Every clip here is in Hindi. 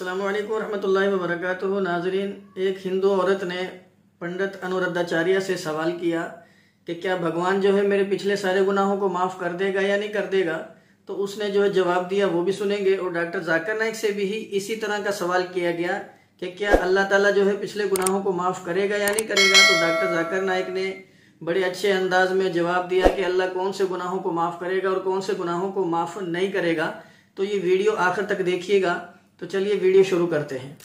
अल्लाम वरहमल वबरक नाजरीन एक हिंदू औरत ने पंडित अनुरुद्धाचार्य से सवाल किया कि क्या भगवान जो है मेरे पिछले सारे गुनाहों को माफ़ कर देगा या नहीं कर देगा? तो उसने जो है जवाब दिया, वो भी सुनेंगे और डॉक्टर जाकिर नाइक से भी इसी तरह का सवाल किया गया कि क्या अल्लाह ताला जो है पिछले गुनाहों को माफ़ करेगा या नहीं करेगा? तो डॉक्टर जाकर नाइक ने बड़े अच्छे अंदाज में जवाब दिया कि अल्लाह कौन से गुनाहों को माफ़ करेगा और कौन से गुनाहों को माफ़ नहीं करेगा। तो ये वीडियो आखिर तक देखिएगा। तो चलिए वीडियो शुरू करते हैं।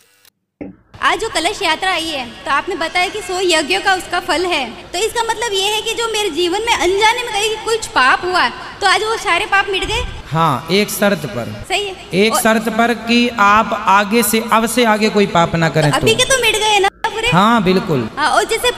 आज जो कलश यात्रा आई है तो आपने बताया कि सो यज्ञों का उसका फल है। तो इसका मतलब ये है कि जो मेरे जीवन में अनजाने में कहीं कुछ पाप हुआ तो आज वो सारे पाप मिट गए? हाँ एक शर्त पर। सही है। एक और शर्त पर कि आप आगे से अब से आगे कोई पाप ना करें तो अभी तो। के तो मिट गए ना पूरे? हाँ बिल्कुल। हाँ, और जैसे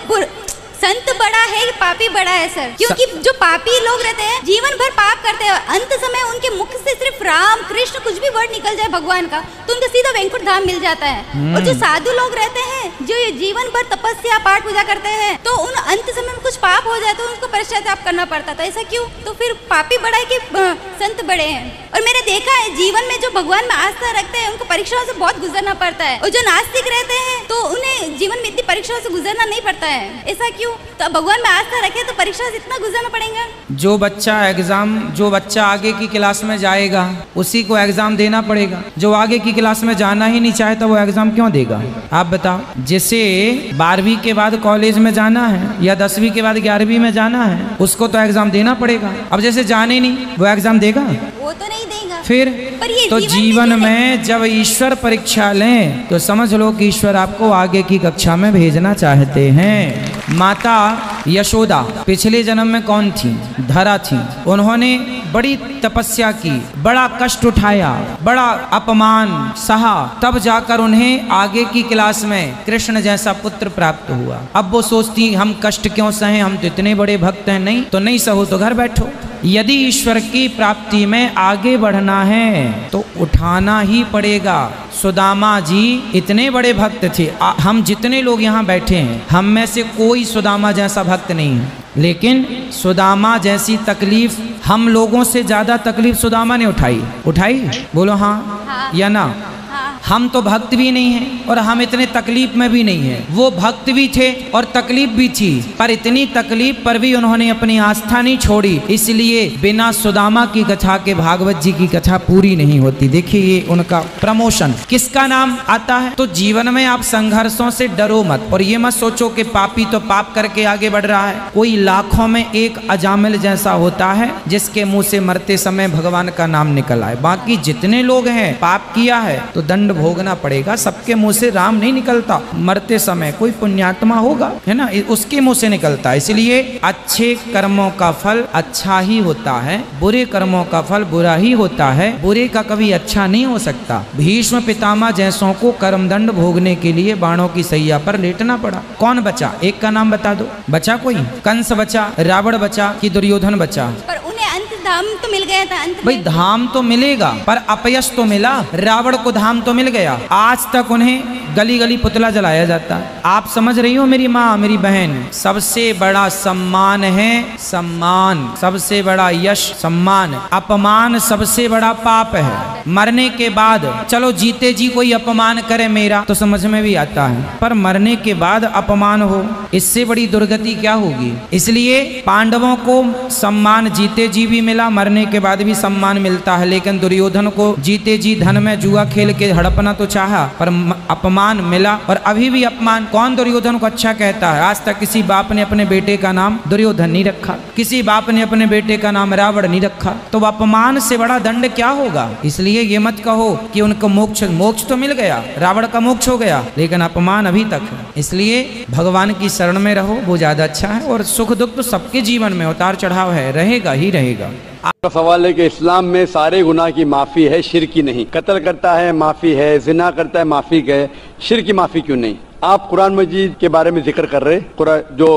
संत बड़ा है कि पापी बड़ा है सर। क्योंकि जो पापी लोग रहते हैं जीवन भर पाप करते हैं अंत समय उनके मुख से सिर्फ़ राम कृष्ण कुछ भी वर्ड निकल जाए भगवान का तो उनको सीधा वैंकुट धाम मिल जाता है। और जो साधु लोग रहते हैं जो ये जीवन भर तपस्या पाठ पूजा करते हैं तो उन अंत समय में कुछ पाप हो जाए तो उनको पश्चाताप करना पड़ता था। ऐसा क्यों? तो फिर पापी बड़ा है कि संत बड़े हैं। और मैंने देखा है जीवन में जो भगवान में आस्था रखते हैं उनको परीक्षाओं से बहुत गुजरना पड़ता है। और जो नास्तिक रहते हैं तो उन्हें जीवन में इतनी परीक्षाओं से गुजरना नहीं पड़ता है। ऐसा क्यों? तो भगवान में आस्था रखे तो परीक्षा से इतना गुजरना पड़ेगा। जो बच्चा एग्ज़ाम जो बच्चा आगे की क्लास में जाएगा उसी को एग्ज़ाम देना पड़ेगा। जो आगे की क्लास में जाना ही नहीं चाहे तो वो एग्ज़ाम क्यों देगा? आप बताओ। जिसे बारहवीं के बाद कॉलेज में जाना है या दसवीं के बाद ग्यारहवीं में जाना है उसको तो एग्ज़ाम देना पड़ेगा। अब जैसे जाने नहीं वो एग्ज़ाम देगा? वो तो नहीं देगा। फिर तो जीवन जीवन में में जब ईश्वर परीक्षा लें तो समझ लो कि ईश्वर आपको आगे की कक्षा में भेजना चाहते हैं। माता यशोदा पिछले जन्म में कौन थी? धरा थी। उन्होंने बड़ी तपस्या की, बड़ा कष्ट उठाया, बड़ा अपमान सहा, तब जाकर उन्हें आगे की क्लास में कृष्ण जैसा पुत्र प्राप्त हुआ। अब वो सोचती, हम कष्ट क्यों सहे? हम तो इतने बड़े भक्त हैं, नहीं? तो नहीं सहो तो घर बैठो। यदि ईश्वर की प्राप्ति में आगे बढ़ना है तो उठाना ही पड़ेगा। सुदामा जी, इतने बड़े भक्त थे। हम जितने लोग यहाँ बैठे हैं, हम में से कोई सुदामा जैसा भक्त नहीं है। लेकिन सुदामा जैसी तकलीफ़ हम लोगों से ज़्यादा तकलीफ़ सुदामा ने उठाई उठाई बोलो हाँ हाँ। या ना हम तो भक्त भी नहीं हैं और हम इतने तकलीफ़ में भी नहीं हैं। वो भक्त भी थे और तकलीफ़ भी थी, पर इतनी तकलीफ़ पर भी उन्होंने अपनी आस्था नहीं छोड़ी। इसलिए बिना सुदामा की कथा के भागवत जी की कथा पूरी नहीं होती। देखिए ये उनका प्रमोशन। किसका नाम आता है? तो जीवन में आप संघर्षों से डरो मत और ये मत सोचो कि पापी तो पाप करके आगे बढ़ रहा है। कोई लाखों में एक अजामिल जैसा होता है, जिसके मुँह से मरते समय भगवान का नाम निकल आए। बाकी जितने लोग हैं, पाप किया है तो दंड भोगना पड़ेगा, सबके मुँह से राम नहीं निकलता। मरते समय कोई पुण्यात्मा होगा, है ना? उसके मुँह से निकलता है। इसलिए अच्छे कर्मों का फल अच्छा ही होता है, बुरे कर्मों का फल बुरा ही होता है। बुरे का कभी अच्छा नहीं हो सकता। भीष्म पितामह जैसों को कर्मदंड भोगने के लिए बाणों की सैया पर लेटना पड़ा। कौन बचा? एक का नाम बता दो। बचा कोई? कंस बचा, रावण बचा कि दुर्योधन बचा? धाम तो मिल गया था, अंत भाई, धाम तो मिलेगा, पर अपयश तो मिला, रावण को धाम तो मिल गया। आज तक उन्हें गली गली पुतला जलाया जाता। आप समझ रही हो मेरी माँ, मेरी बहन? सबसे बड़ा सम्मान है सम्मान, सबसे बड़ा यश सम्मान, अपमान सबसे बड़ा पाप है। मरने के बाद, चलो जीते जी कोई अपमान करे मेरा तो समझ में भी आता है। पर मरने के बाद अपमान हो, इससे बड़ी दुर्गति क्या होगी? इसलिए पांडवों को सम्मान, जीते जी भी मिला। मरने के बाद भी सम्मान मिलता है, लेकिन दुर्योधन को जीते जी धन में जुआ खेल के हड़पना तो चाहा, पर अपमान मिला, और अभी भी अपमान। कौन दुर्योधन को अच्छा कहता है? आज तक किसी बाप ने अपने बेटे का नाम दुर्योधन नहीं रखा। किसी बाप ने अपने बेटे का नाम रावण नहीं रखा। तो अपमान से बड़ा दंड क्या होगा? इसलिए ये मत कहो कि उनको मोक्ष मोक्ष तो मिल गया, रावण का मोक्ष हो गया, लेकिन अपमान अभी तक है। इसलिए भगवान की शरण में रहो, वो ज़्यादा अच्छा है, और सुख दुख तो सबके जीवन में, उतार चढ़ाव है, रहेगा ही रहेगा। आपका सवाल है कि इस्लाम में सारे गुनाह की माफ़ी है शिर की नहीं। कत्ल करता है, माफ़ी है, जिना करता है, माफ़ी है शिर की माफ़ी क्यों नहीं? आप कुरान मजीद के बारे में ज़िक्र कर रहे जो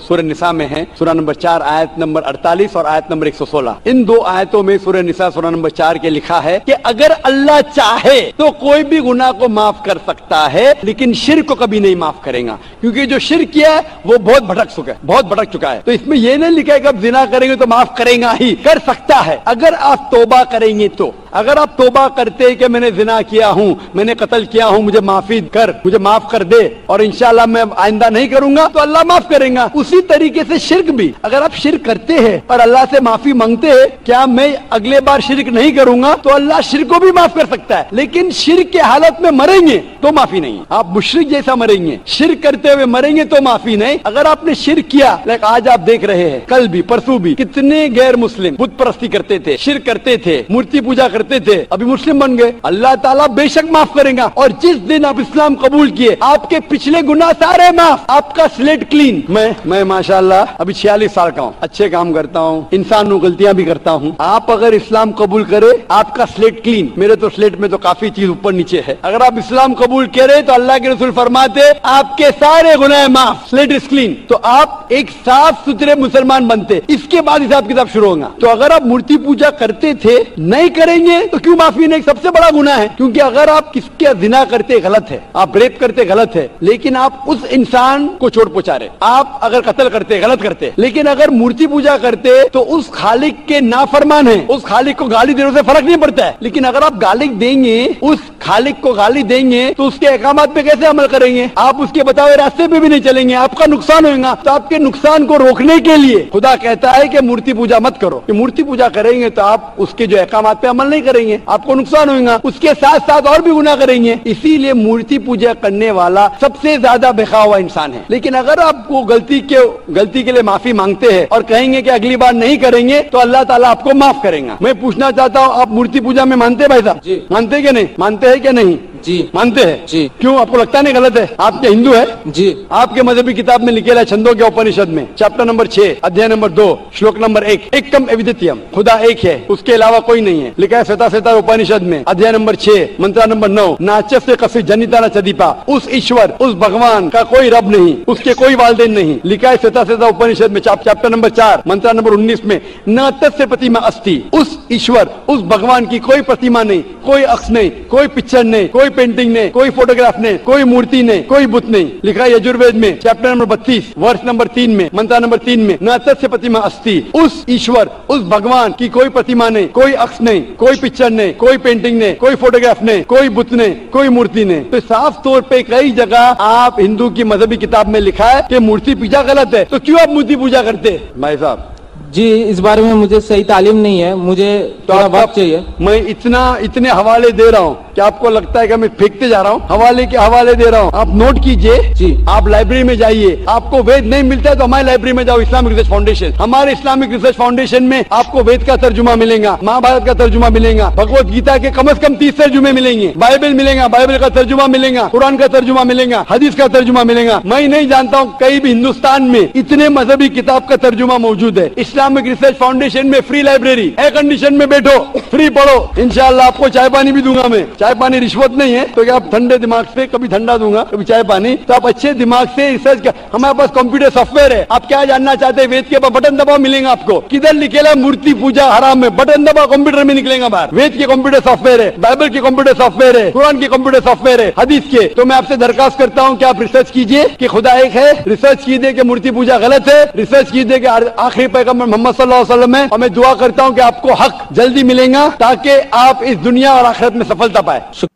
सूर्य निशा में है, सूरह नंबर चार, आयत नंबर 48 और आयत नंबर 116 इन दो आयतों में सूर्य निसा, सूरह नंबर चार के लिखा है कि अगर अल्लाह चाहे तो कोई भी गुनाह को माफ़ कर सकता है, लेकिन शिर को कभी नहीं माफ़ करेगा। क्योंकि जो शिर किया है, वो बहुत भटक चुका है, बहुत भटक चुका है। तो इसमें यह नहीं लिखा है कि अब जिना करेंगे तो माफ़ करेगा ही, कर सकता है। अगर आप तोबा करेंगे तो अगर आप तोबा करते कि मैंने जिना किया हूँ, मैंने कत्ल किया हूँ, मुझे माफ़ी कर, मुझे माफ़ कर दे और इंशाल्लाह मैं आइंदा नहीं करूँगा तो अल्लाह माफ़ करेगा। उसी तरीके से शिरक भी। अगर आप शिरक करते हैं और अल्लाह से माफ़ी मांगते हैं, क्या मैं अगले बार शिरक नहीं करूँगा? तो अल्लाह शिर को भी माफ़ कर सकता है। लेकिन शिर के हालत में मरेंगे तो माफ़ी नहीं। आप मुशरक जैसा मरेंगे। शिर करते हुए मरेंगे तो माफ़ी नहीं। अगर आपने शिर किया, लाइक आज आप देख रहे हैं, कल भी, परसों भी, कितने गैर मुस्लिम बुत परस्ती करते थे शिर करते थे, मूर्ति पूजा करते थे, अभी मुस्लिम बन गए। अल्लाह ताला बेशक माफ़ करेगा। और जिस दिन आप इस्लाम कबूल किए, आपके पिछले गुना सारे माफ़ आपका स्लेट क्लीन मैं मैं माशाल्लाह अभी छियालीस साल का हूँ। अच्छे काम करता हूँ, इंसान हूँ गलतियाँ भी करता हूँ। आप अगर इस्लाम कबूल करे, आपका स्लेट क्लीन मेरे तो स्लेट में तो काफ़ी चीज़ ऊपर नीचे है। अगर आप इस्लाम कबूल करे तो अल्लाह के रसूल फरमाते, आपके सारे गुनाह माफ़। स्लेट इज़ क्लीन तो आप एक साफ़ सुथरे मुसलमान बनते। इसके बाद हिसाब किताब शुरू होगा। तो अगर आप मूर्ति पूजा करते थे, नहीं करेंगे तो क्यों माफ़ी? नहीं, सबसे बड़ा गुना है। क्योंकि अगर आप किसके जिना करते गलत है, आप रेप करते गलत है लेकिन आप उस इंसान को छोड़ रहे। आप अगर कत्ल करते, गलत करते, लेकिन अगर मूर्ति पूजा करते तो उस खालिक के नाफरमान है। उस खालिक को गाली देने से फ़र्क नहीं पड़ता है। लेकिन अगर आप गाली देंगे, उस खालिक को गाली देंगे तो उसके अहकाम पे कैसे अमल करेंगे? आप उसके बताए रास्ते पे भी नहीं चलेंगे। आपका नुकसान होगा तो आपके नुकसान को रोकने के लिए खुदा कहता है कि मूर्ति पूजा मत करो। कि मूर्ति पूजा करेंगे तो आप उसके जो अहकाम पे अमल नहीं करेंगे। आपको नुकसान होगा उसके साथ साथ और भी गुना करेंगे। इसीलिए मूर्ति पूजा करने वाला सबसे ज़्यादा बेखा हुआ इंसान है। लेकिन अगर आपको गलती के गलती के लिए माफ़ी मांगते हैं और कहेंगे कि अगली बार नहीं करेंगे तो अल्लाह ताला आपको माफ़ करेगा। मैं पूछना चाहता हूँ आप मूर्ति पूजा में मानते भाई साहब? मानते कि नहीं? मानते हैं क्या नहीं? जी। मानते हैं? जी। क्यों? आपको लगता नहीं गलत है? आप क्या हिंदू है? जी। आपके मजहबी किताब में लिखेला है छंदों के उपनिषद में। चैप्टर नंबर छह अध्याय नंबर दो श्लोक नंबर एक। एकम एविदित्यम खुदा एक है। उसके अलावा कोई नहीं है। लिखा है श्वेता श्वेता उपनिषद में। अध्याय नंबर छह मंत्रा नंबर नौ। नाच से कसी जनिता न चदीपा। उस ईश्वर उस भगवान का कोई रब नहीं। उसके कोई वालदेन नहीं। लिखा है श्वेता श्वेता उपनिषद में चैप्टर नंबर चार मंत्रा नंबर उन्नीस में न तस्य प्रतिमा अस्थि उस ईश्वर उस भगवान की कोई प्रतिमा नहीं। कोई अक्ष नहीं। कोई पिक्चर नहीं। कोई पेंटिंग नहीं कोई फोटोग्राफ नहीं कोई मूर्ति नहीं कोई बुत नहीं लिखा है यजुर्वेद में चैप्टर नंबर बत्तीस वर्ष नंबर तीन में, मंत्रा नंबर तीन में, न तस्य प्रतिमा अस्थि उस ईश्वर, उस भगवान की कोई प्रतिमा नहीं कोई अक्ष नहीं कोई पिक्चर नहीं कोई पेंटिंग नहीं कोई फोटोग्राफ नहीं कोई बुत नहीं कोई मूर्ति नहीं तो साफ़ तौर पे कई जगह आप हिंदू की मजहबी किताब में लिखा है कि मूर्ति पूजा गलत है तो क्यों आप मूर्ति पूजा करते? भाई साहब जी इस बारे में मुझे सही तालीम नहीं है मुझे तो थोड़ा आपका- वक्त चाहिए। मैं इतना इतने हवाले दे रहा हूँ कि आपको लगता है कि मैं फेंकते जा रहा हूँ। हवाले के हवाले दे रहा हूँ। आप नोट कीजिए। जी। आप लाइब्रेरी में जाइए। आपको वेद नहीं मिलता है तो हमारी लाइब्रेरी में जाओ इस्लामिक रिसर्च फाउंडेशन हमारे इस्लामिक रिसर्च फाउंडेशन में आपको वेद का तर्जुमा मिलेगा महाभारत का तर्जुमा मिलेगा भगवत गीता के कम अज कम तीस तर्जुमे मिलेंगे। बाइबल मिलेगा बाइबल का तर्जुमा मिलेगा कुरान का तर्जुमा मिलेगा हदीस का तर्जुमा मिलेगा। मैं नहीं जानता हूँ कहीं भी हिंदुस्तान में इतने मजहबी किताब का तर्जुमा मौजूद है। इस्लामिक रिसर्च फाउंडेशन में फ्री लाइब्रेरी एयर कंडीशन में बैठो फ्री पढ़ो। इंशाल्लाह आपको चाय पानी भी दूँगा मैं। चाय पानी रिश्वत नहीं है तो क्या आप ठंडे दिमाग से कभी ठंडा दूँगा, कभी चाय पानी। तो आप अच्छे दिमाग से रिसर्च कर। हमारे पास कंप्यूटर सॉफ्टवेयर है। आप क्या जानना चाहते हैं? वेद के ऊपर बटन दबाओ, मिलेगा आपको। किधर निकलेगा मूर्ति पूजा हराम में। बटन दबाओ कंप्यूटर में निकलेगा बाहर। वेद के कंप्यूटर सॉफ्टवेयर है बाइबल के कंप्यूटर सॉफ्टवेयर है कुरान के कंप्यूटर सॉफ्टवेयर है हदीस के। तो मैं आपसे दरखास्त करता हूँ कि आप रिसर्च कीजिए कि खुदा एक है। रिसर्च कीजिए कि मूर्ति पूजा गलत है। रिसर्च कीजिए कि आखिरी पैगंबर मोहम्मद वसल्लम है, और मैं दुआ करता हूँ कि आपको हक जल्दी मिलेगा ताकि आप इस दुनिया और आखिरत में सफलता पाए।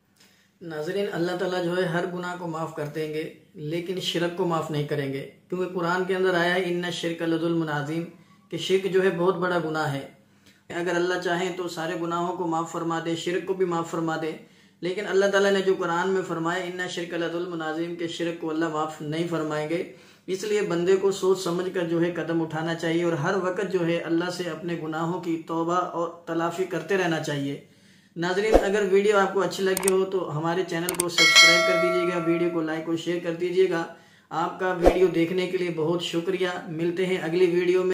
नाजरीन, अल्लाह ताला जो है हर गुनाह को माफ़ कर देंगे, लेकिन शिरक को माफ़ नहीं करेंगे। क्योंकि कुरान के अंदर आया है, इन्ना शिरक लजुल्मनाजीम कि शिरक जो है बहुत बड़ा गुनाह है। अगर अल्लाह चाहे तो सारे गुनाहों को माफ़ फरमा दे, शिरक को भी माफ़ फरमा दे। लेकिन अल्लाह ताला ने जो कुरान में फरमाया, इन्ना शिरक लजुल्मनाजीम के शिरक को अल्लाह माफ़ नहीं फरमाएँगे। इसलिए बंदे को सोच समझ कर जो है कदम उठाना चाहिए और हर वक्त जो है अल्लाह से अपने गुनाहों की तोबा और तलाफ़ी करते रहना चाहिए। नाजरीन, अगर वीडियो आपको अच्छी लगी हो तो हमारे चैनल को सब्सक्राइब कर दीजिएगा, वीडियो को लाइक और शेयर कर दीजिएगा। आपका वीडियो देखने के लिए बहुत शुक्रिया। मिलते हैं अगली वीडियो में।